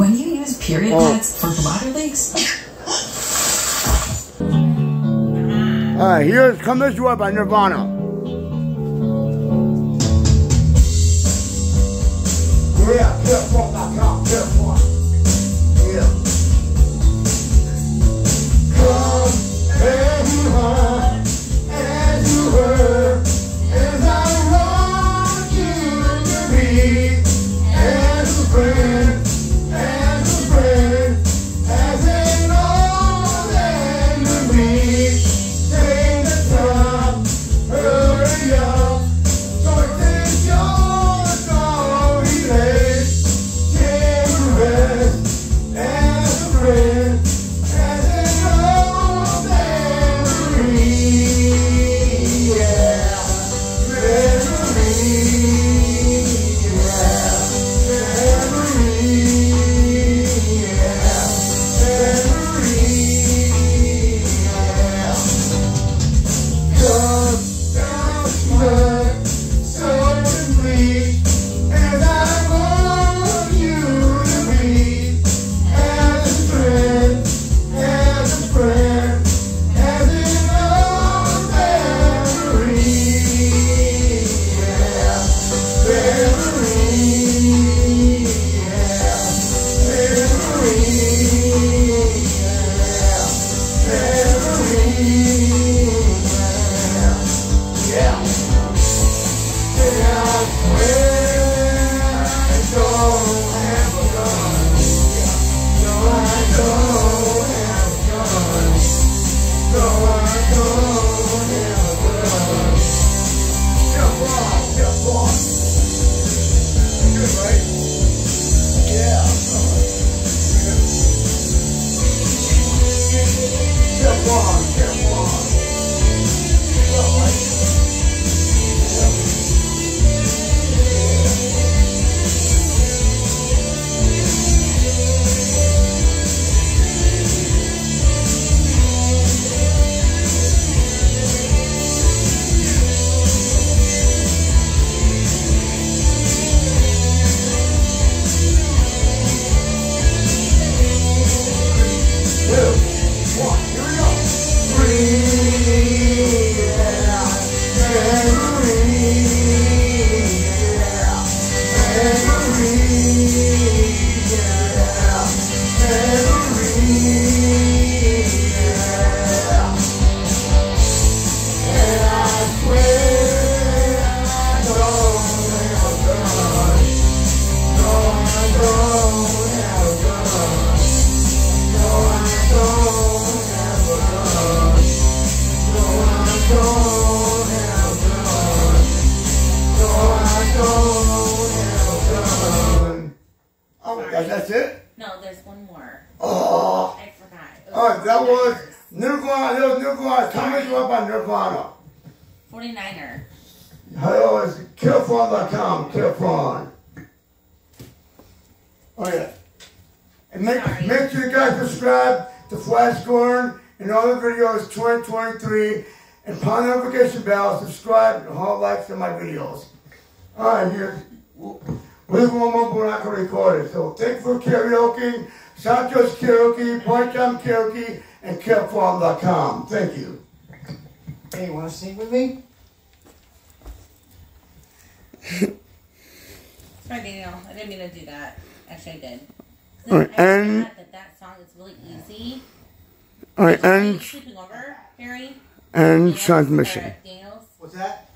When you use period Oh. pads for bladder leaks, Alright, here's Come This Way by Nirvana. Yeah, careful. Yeah. As yeah, Oh, No, there's one more. Oh. I forgot. Oh, that was 49ers. Nirvana. That was Nirvana. Come as you are by Nirvana. 49er. Hello, it's karafun.com. KaraFun. Oh yeah. And make Sorry. make sure you guys subscribe to Flash Gordon and other videos 2023 and pound the notification bell, subscribe, and all likes to my videos. Alright, here. With one more, we're not going to record it. So thank you for karaoke, Sancho's Karaoke, Point Time Karaoke, and karafun.com. Thank you. Hey, you want to sing with me? Sorry, Daniel. I didn't mean to do that. Actually, I did. Alright, I and- forgot that that song is really easy. Alright, Are and, sleeping over, Harry? and transmission. What's that?